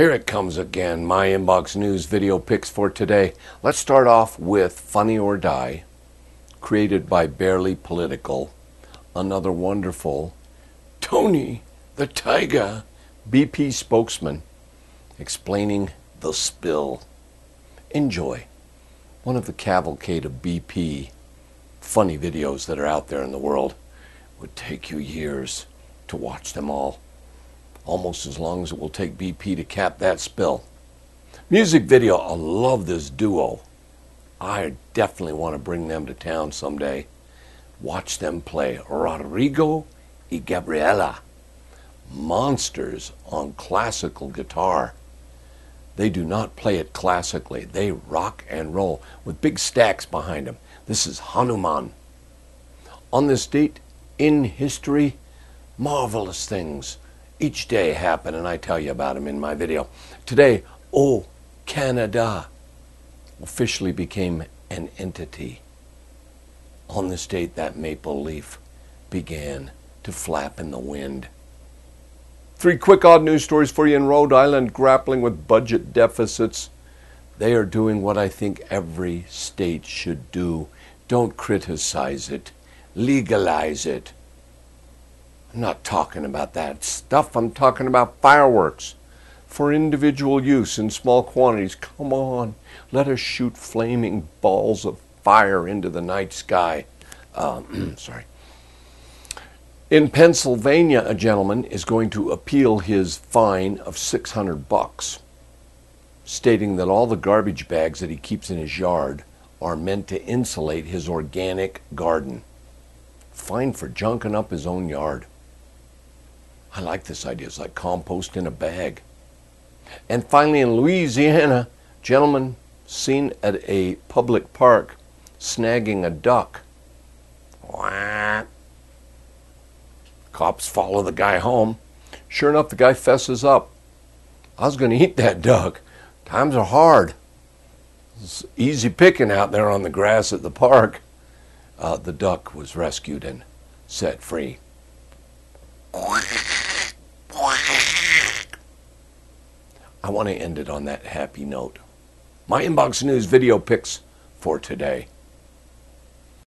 Here it comes again, my inbox news video picks for today. Let's start off with Funny or Die, created by Barely Political. Another wonderful Tony the Tiger, BP spokesman, explaining the spill. Enjoy. One of the cavalcade of BP funny videos that are out there in the world. It would take you years to watch them all almost as long as it will take BP to cap that spill. Music video, I love this duo. I definitely want to bring them to town someday. Watch them play Rodrigo y Gabriela. Monsters on classical guitar. They do not play it classically. They rock and roll with big stacks behind them. This is Hanuman. On this date in history, marvelous things each day happen, and I tell you about them in my video. Today, Oh Canada officially became an entity. On this date, that maple leaf began to flap in the wind. Three quick odd news stories for you in Rhode Island grappling with budget deficits. They are doing what I think every state should do. Don't criticize it, legalize it. I'm not talking about that stuff. I'm talking about fireworks for individual use in small quantities. Come on, let us shoot flaming balls of fire into the night sky. Um, sorry. In Pennsylvania, a gentleman is going to appeal his fine of 600 bucks, stating that all the garbage bags that he keeps in his yard are meant to insulate his organic garden. Fine for junking up his own yard. I like this idea. It's like compost in a bag. And finally, in Louisiana, gentleman seen at a public park snagging a duck. Wah. Cops follow the guy home. Sure enough, the guy fesses up. I was going to eat that duck. Times are hard. It's easy picking out there on the grass at the park. Uh, the duck was rescued and set free. I want to end it on that happy note. My inbox news video picks for today.